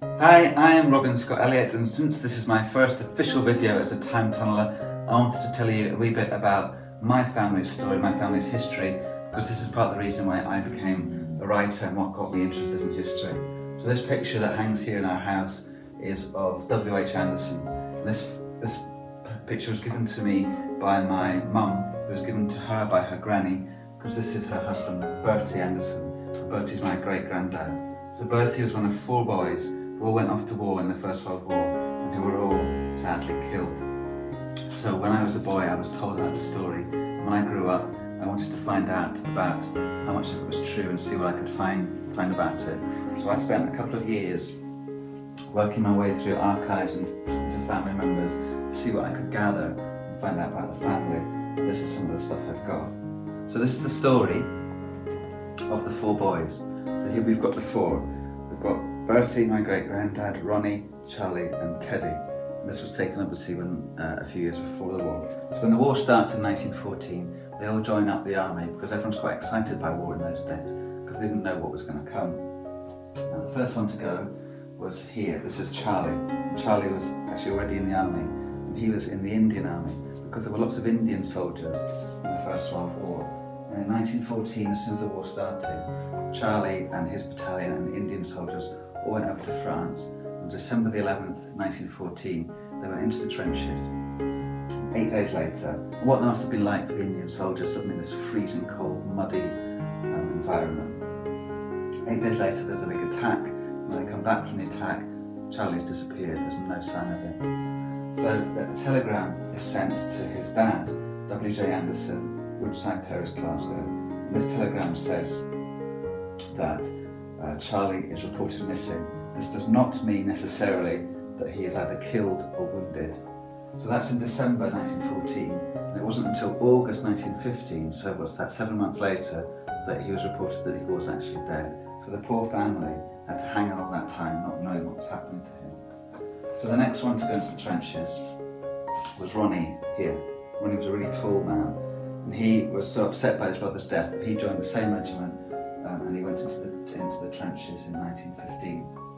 Hi, I am Robin Scott Elliot and since this is my first official video as a time tunneler, I wanted to tell you a wee bit about my family's story, my family's history, because this is part of the reason why I became a writer and what got me interested in history. So this picture that hangs here in our house is of W.H. Anderson. This, this picture was given to me by my mum, who was given to her by her granny, because this is her husband, Bertie Anderson. Bertie's my great-granddad. So Bertie was one of four boys all went off to war in the First World War and who were all sadly killed. So when I was a boy I was told about the story. When I grew up I wanted to find out about how much of it was true and see what I could find, find about it. So I spent a couple of years working my way through archives and to family members to see what I could gather and find out about the family. This is some of the stuff I've got. So this is the story of the four boys. So here we've got the four. Bertie, my great-granddad, Ronnie, Charlie and Teddy. This was taken obviously when, uh, a few years before the war. So when the war starts in 1914, they all join up the army because everyone's quite excited by war in those days because they didn't know what was going to come. Now the first one to go was here. This is Charlie. Charlie was actually already in the army and he was in the Indian army because there were lots of Indian soldiers in the First World War. And in 1914, as soon as the war started, Charlie and his battalion and Indian soldiers all went over to France. On December the 11th, 1914, they went into the trenches. Eight days later, what must have been like for the Indian soldiers suddenly in this freezing cold, muddy um, environment. Eight days later, there's a big attack. When they come back from the attack, Charlie's disappeared. There's no sign of him. So a telegram is sent to his dad, W.J. Anderson, Woodside Terrace, Glasgow. And this telegram says that uh, Charlie is reported missing. This does not mean necessarily that he is either killed or wounded. So that's in December 1914, and it wasn't until August 1915, so what's that, seven months later, that he was reported that he was actually dead. So the poor family had to hang on all that time not knowing what was happening to him. So the next one to go into the trenches was Ronnie here. Ronnie was a really tall man, and he was so upset by his brother's death that he joined the same regiment um, and he went into the, into the trenches in 1915.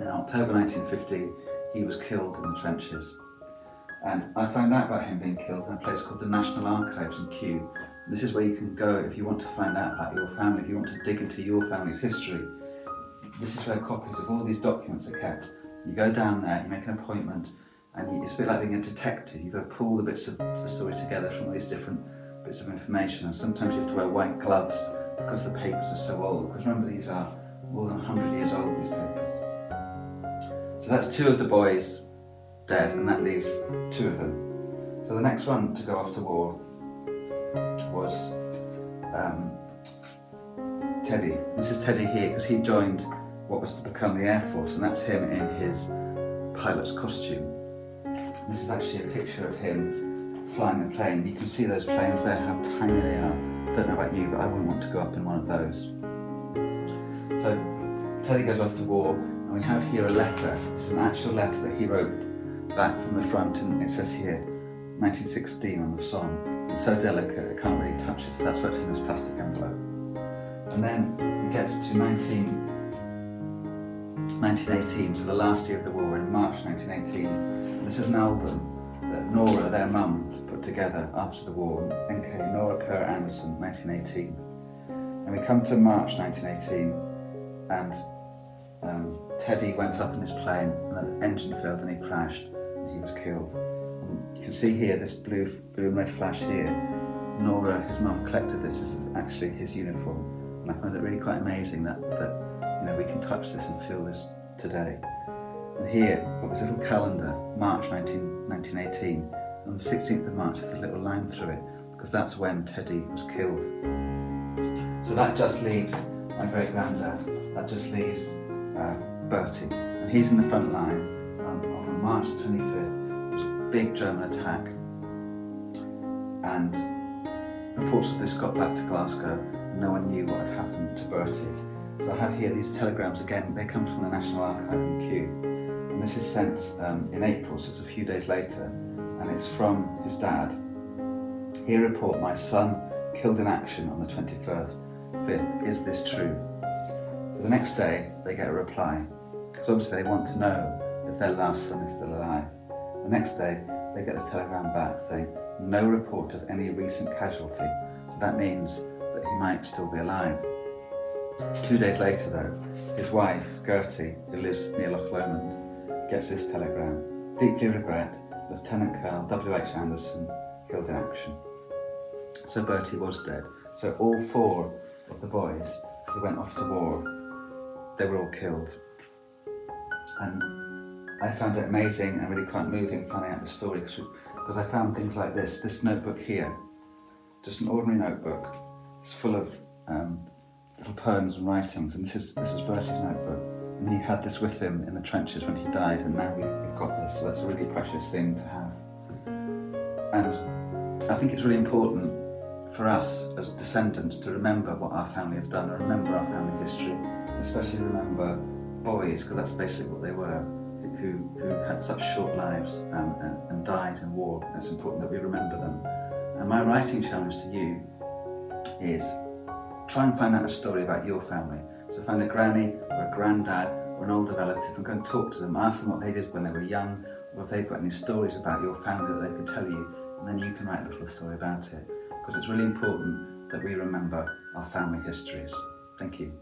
In October 1915, he was killed in the trenches. And I found out about him being killed in a place called the National Archives in Kew. This is where you can go if you want to find out about your family, if you want to dig into your family's history. This is where copies of all these documents are kept. You go down there, you make an appointment, and it's a bit like being a detective. You've got to pull the bits of the story together from all these different bits of information, and sometimes you have to wear white gloves because the papers are so old. Because remember, these are more than 100 years old, these papers. So that's two of the boys dead, and that leaves two of them. So the next one to go off to war was um, Teddy. This is Teddy here because he joined what was to become the Air Force, and that's him in his pilot's costume. This is actually a picture of him flying the plane. You can see those planes there, how tiny they are. Don't know about you, but I wouldn't want to go up in one of those. So Teddy goes off to war, and we have here a letter. It's an actual letter that he wrote back from the front, and it says here, 1916 on the Somme. It's so delicate, I can't really touch it, so that's what's in this plastic envelope. And then it gets to 19, 1918, so the last year of the war, in March 1918. This is an album Nora, their mum, put together after the war, NK Nora Kerr Anderson, 1918. And we come to March 1918, and um, Teddy went up in his plane, and the engine failed and he crashed, and he was killed. And you can see here, this blue, blue and red flash here, Nora, his mum, collected this. This is actually his uniform. And I find it really quite amazing that, that you know, we can touch this and feel this today. And here, got this little calendar, March 19, 1918. On the 16th of March, there's a little line through it, because that's when Teddy was killed. So that just leaves my great granddad, that just leaves uh, Bertie. And he's in the front line um, on March 25th. It was a big German attack. And reports of this got back to Glasgow. No one knew what had happened to Bertie. So I have here these telegrams again. They come from the National Archive in Kew. This is sent um, in April, so it's a few days later. And it's from his dad. Here report my son killed in action on the 21st. 5th. Is this true? The next day, they get a reply. Because obviously they want to know if their last son is still alive. The next day, they get this telegram back saying, no report of any recent casualty. So that means that he might still be alive. Two days later, though, his wife, Gertie, who lives near Loch Lomond, gets this telegram. Deeply regret, Lieutenant Colonel W.H. Anderson killed in action. So Bertie was dead. So all four of the boys who went off to war, they were all killed. And I found it amazing and really quite moving finding out the story because I found things like this. This notebook here, just an ordinary notebook, it's full of um, little poems and writings, and this is this is Bertie's notebook. And he had this with him in the trenches when he died, and now we've, got this. So that's a really precious thing to have. And I think it's really important for us as descendants to remember what our family have done, and remember our family history, especially remember boys, because that's basically what they were, who, who had such short lives um, and, and died in war. And it's important that we remember them. And my writing challenge to you is try and find out a story about your family. So find a granny or a granddad or an older relative and go and talk to them. Ask them what they did when they were young or if they've got any stories about your family that they could tell you and then you can write a little story about it because it's really important that we remember our family histories. Thank you.